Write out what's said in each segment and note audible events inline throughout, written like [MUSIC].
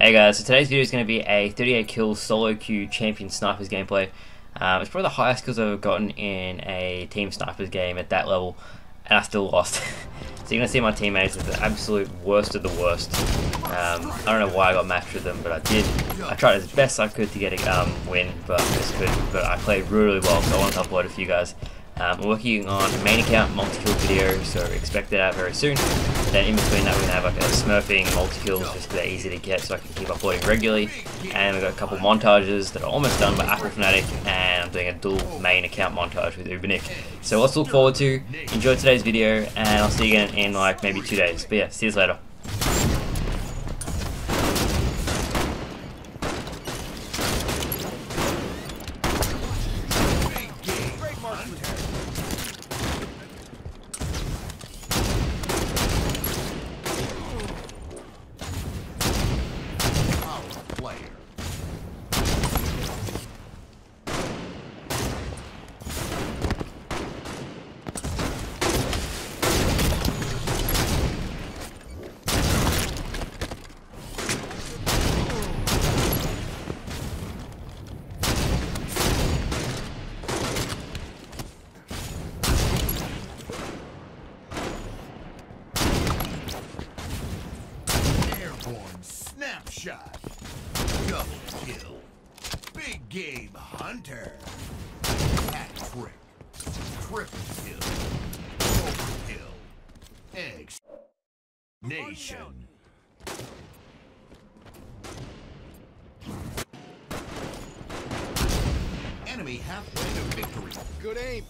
Hey guys, so today's video is going to be a 38 kill solo queue champion snipers gameplay. Um, it's probably the highest kills I've ever gotten in a team snipers game at that level, and I still lost. [LAUGHS] so you're going to see my teammates as the absolute worst of the worst. Um, I don't know why I got matched with them, but I did. I tried as best I could to get a um, win, but I just couldn't. But I played really, well, so I want to upload it for you guys. Um, we're working on a main account multi-kill video, so expect that out very soon. Then in between that we're going to have like a smurfing multi-kills just because they're easy to get so I can keep uploading regularly. And we've got a couple montages that are almost done by Apple Fanatic and I'm doing a dual main account montage with Ubernick. So lots to look forward to. Enjoy today's video and I'll see you again in like maybe two days. But yeah, see you later. Snapshot. Double kill. Big game hunter. Hat trick. Triple kill. Overkill. X. Nation. Enemy halfway to victory. Good aim.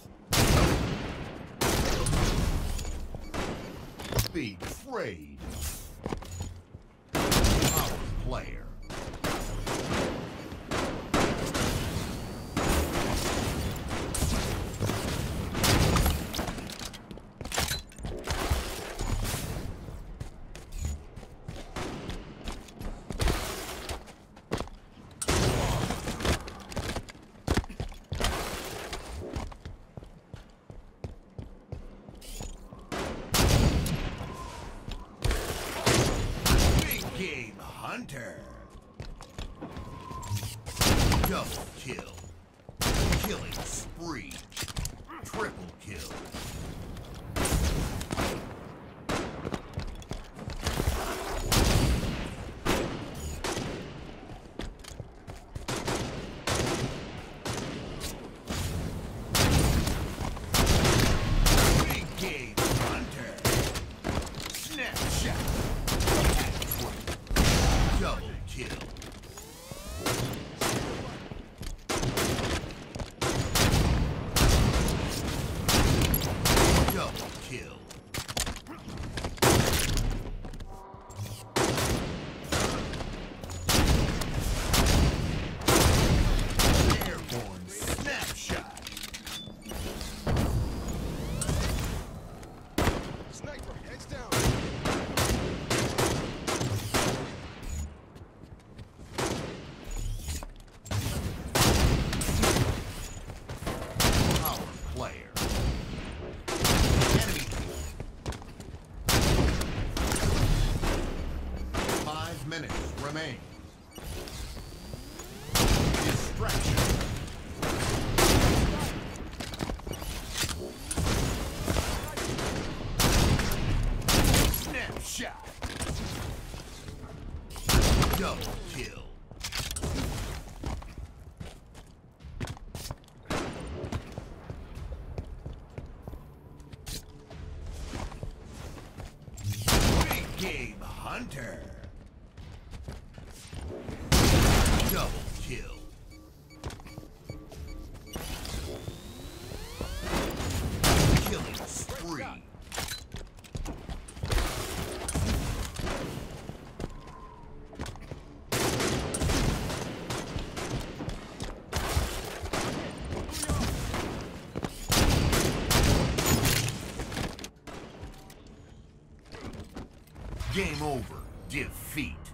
Betrayed player. Hunter. Double kill. Killing spree. Triple kill. Double kill. Remain. Distraction. Game Hunter. Double kill. Killing spree. Game over. Defeat.